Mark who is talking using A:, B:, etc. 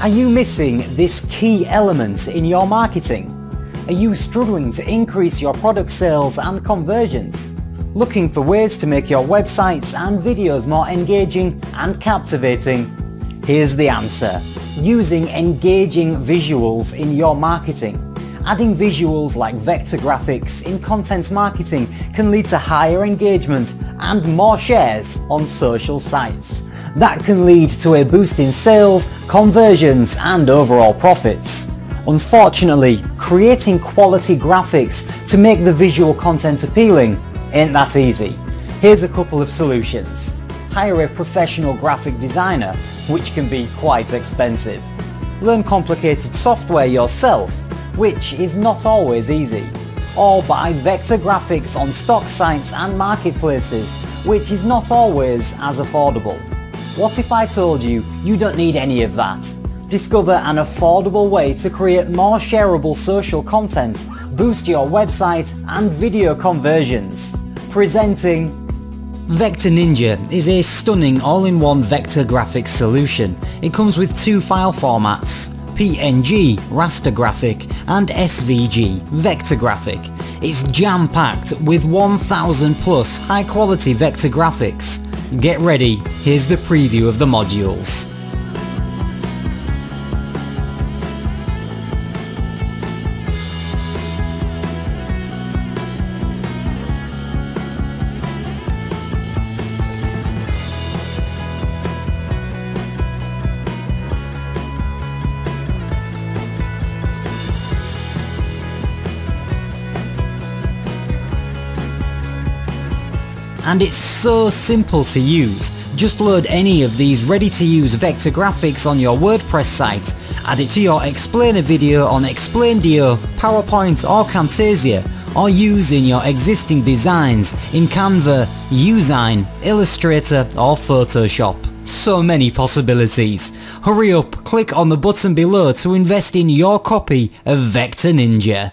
A: Are you missing this key element in your marketing? Are you struggling to increase your product sales and conversions? Looking for ways to make your websites and videos more engaging and captivating? Here's the answer. Using engaging visuals in your marketing. Adding visuals like vector graphics in content marketing can lead to higher engagement and more shares on social sites. That can lead to a boost in sales, conversions and overall profits. Unfortunately, creating quality graphics to make the visual content appealing ain't that easy. Here's a couple of solutions. Hire a professional graphic designer, which can be quite expensive. Learn complicated software yourself, which is not always easy. Or buy vector graphics on stock sites and marketplaces, which is not always as affordable. What if I told you you don't need any of that? Discover an affordable way to create more shareable social content, boost your website and video conversions. Presenting Vector Ninja is a stunning all-in-one vector graphics solution. It comes with two file formats, PNG raster graphic and SVG vector graphic. It's jam-packed with 1000 plus high quality vector graphics Get ready, here's the preview of the modules. And it's so simple to use. Just load any of these ready to use vector graphics on your WordPress site, add it to your explainer video on Explaindio, PowerPoint or Camtasia, or use in your existing designs in Canva, Youzign, Illustrator or Photoshop. So many possibilities. Hurry up, click on the button below to invest in your copy of Vector Ninja.